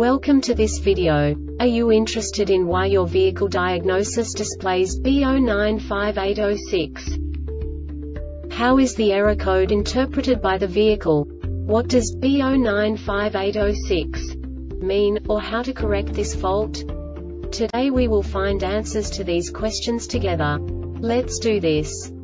Welcome to this video. Are you interested in why your vehicle diagnosis displays B095806? How is the error code interpreted by the vehicle? What does B095806 mean, or how to correct this fault? Today we will find answers to these questions together. Let's do this.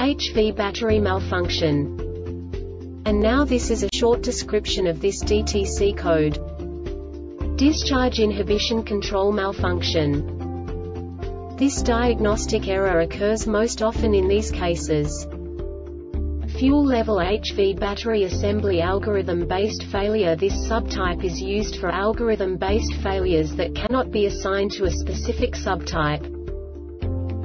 HV battery malfunction. And now this is a short description of this DTC code. Discharge inhibition control malfunction. This diagnostic error occurs most often in these cases. Fuel level HV battery assembly algorithm-based failure This subtype is used for algorithm-based failures that cannot be assigned to a specific subtype.